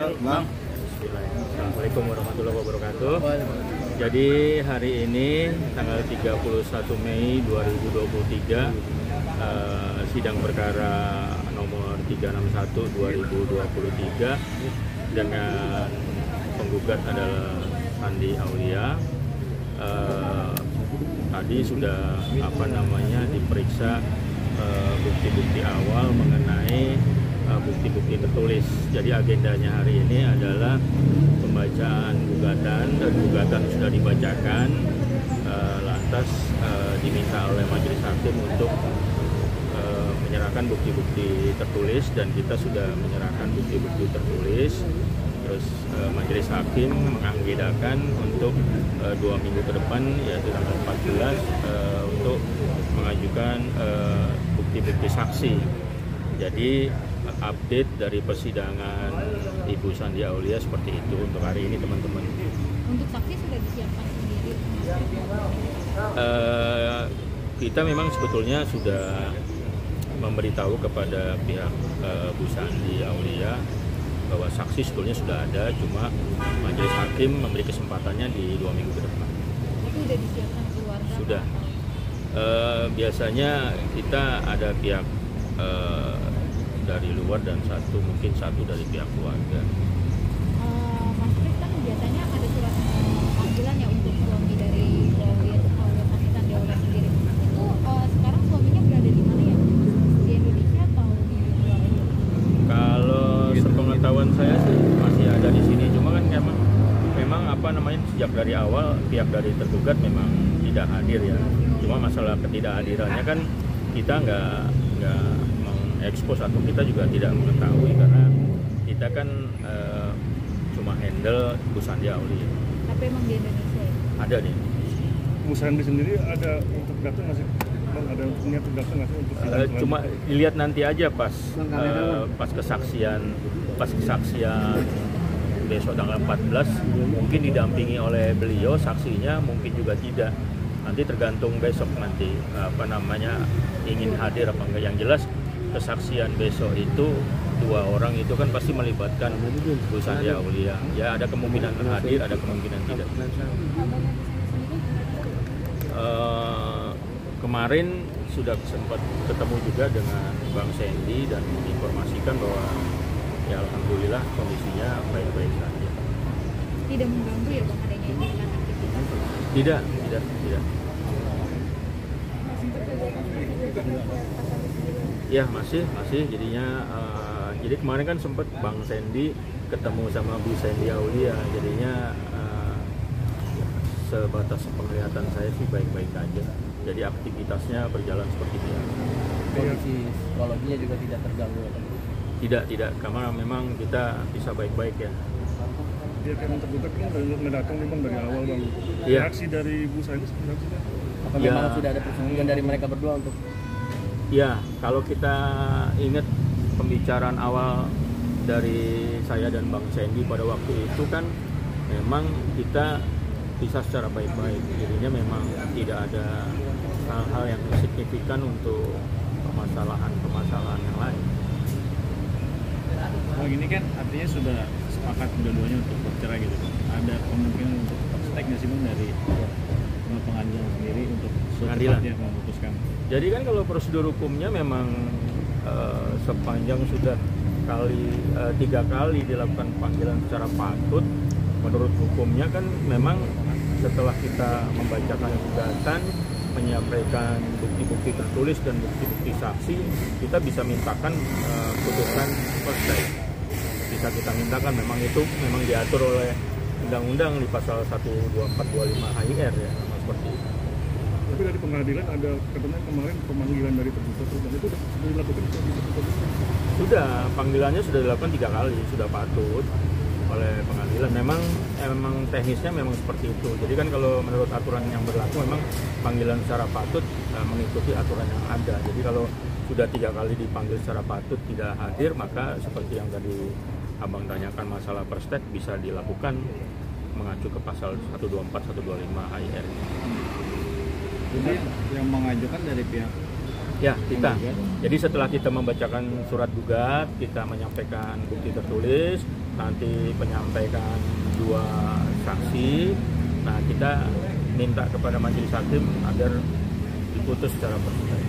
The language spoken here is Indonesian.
Bang. Assalamualaikum warahmatullahi wabarakatuh. Jadi hari ini tanggal 31 Mei 2023 eh, sidang perkara nomor 361 2023 dengan penggugat adalah Sandi Aulia. Eh, tadi sudah apa namanya diperiksa eh, bukti-bukti awal mengenai eh, bukti-bukti tertulis. Jadi agendanya hari ini adalah pembacaan gugatan dan gugatan sudah dibacakan. Eh, lantas eh, diminta oleh majelis hakim untuk menyerahkan bukti-bukti tertulis dan kita sudah menyerahkan bukti-bukti tertulis. Terus majelis hakim mengagendakan untuk dua minggu ke depan yaitu tanggal 14 eh, untuk mengajukan bukti-bukti saksi. Jadi update dari persidangan Ibu Sandi Aulia seperti itu untuk hari ini teman-teman. Untuk saksi sudah disiapkan sendiri. Eh, kita memang sebetulnya sudah memberitahu kepada pihak eh, Bu Sandi Aulia bahwa saksi sebetulnya sudah ada, cuma majelis hakim memberi kesempatannya di dua minggu ke depan. Tapi sudah disiapkan keluarga. Sudah. Eh, biasanya kita ada pihak eh, dari luar dan satu mungkin satu dari pihak keluarga. Eh, Mas Kris kan biasanya ada surat panggilan ya untuk suami dari Aulia Aulia Pakistan di Aulia sendiri. Itu eh, sekarang suaminya berada di mana ya? Di Indonesia atau di luar Indonesia? Kalau sepengetahuan saya sih masih ada di sini, cuma kan memang memang apa namanya sejak dari awal pihak dari tergugat memang tidak hadir ya. Cuma masalah ketidakhadirannya kan kita nggak nggak mengekspos atau kita juga tidak mengetahui karena kita kan eh, cuma handle Bu Sandi Auli Tapi emang di Indonesia ya? ada nih. Bu Sandi sendiri ada untuk datang nggak sih? Bang, ada niat untuk datang nggak sih untuk Eh, cuma dilihat nanti aja pas eh, pas kesaksian pas kesaksian besok tanggal 14 mungkin didampingi oleh beliau saksinya mungkin juga tidak nanti tergantung besok nanti apa namanya ingin hadir apa enggak yang jelas kesaksian besok itu dua orang itu kan pasti melibatkan Bu Sandi Aulia ya ada kemungkinan hadir ada kemungkinan tidak Eh, kemarin sudah sempat ketemu juga dengan Bang Sandy dan menginformasikan bahwa ya alhamdulillah kondisinya baik-baik saja. Tidak mengganggu ya bang adanya ini aktivitas. Tidak, tidak, tidak. Ya masih, masih jadinya. eh, jadi kemarin kan sempat Bang Sandy ketemu sama Bu Sandy Aulia, jadinya eh, sebatas penglihatan saya sih baik-baik aja. Jadi aktivitasnya berjalan seperti biasa. kondisi psikologinya juga tidak terganggu ya? Tidak, tidak, karena memang kita bisa baik-baik ya. Dia kan tergugat kan udah nggak datang nih bang dari awal bang. Iya. Reaksi dari Bu Sandi seperti apa Ya. memang sudah ada persetujuan dari mereka berdua untuk Ya, kalau kita ingat pembicaraan awal dari saya dan Bang Sandy pada waktu itu kan memang kita bisa secara baik-baik. Jadinya memang tidak ada hal-hal yang signifikan untuk permasalahan-permasalahan yang lain. Bang ini kan artinya sudah sepakat dua-duanya untuk bercerai gitu. Ada kemungkinan untuk stake nggak sih Bang dari eh, pengadilan sendiri untuk Pengadilan. secepatnya memutuskan? Jadi kan kalau prosedur hukumnya memang eh, sepanjang sudah kali eh, tiga kali dilakukan panggilan secara patut, menurut hukumnya kan memang setelah kita membacakan gugatan, menyampaikan bukti-bukti tertulis dan bukti-bukti saksi, kita bisa mintakan eh, putusan selesai. Bisa kita mintakan memang itu memang diatur oleh undang-undang di pasal 12425 HIR ya, seperti itu. Tapi dari pengadilan ada katanya kemarin pemanggilan dari tergugat dan itu udah sudah dilakukan sudah panggilannya sudah dilakukan tiga kali, sudah patut oleh pengadilan. Memang memang teknisnya memang seperti itu. Jadi kan kalau menurut aturan yang berlaku memang panggilan secara patut eh, mengikuti aturan yang ada. Jadi kalau sudah tiga kali dipanggil secara patut tidak hadir, maka seperti yang tadi abang tanyakan masalah perstek bisa dilakukan mengacu ke pasal 124 125 HIR. Jadi yang mengajukan dari pihak Ya, kita. Jadi setelah kita membacakan surat gugat, kita menyampaikan bukti tertulis, nanti menyampaikan dua saksi. Nah, kita minta kepada majelis hakim agar diputus secara persidangan.